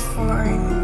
for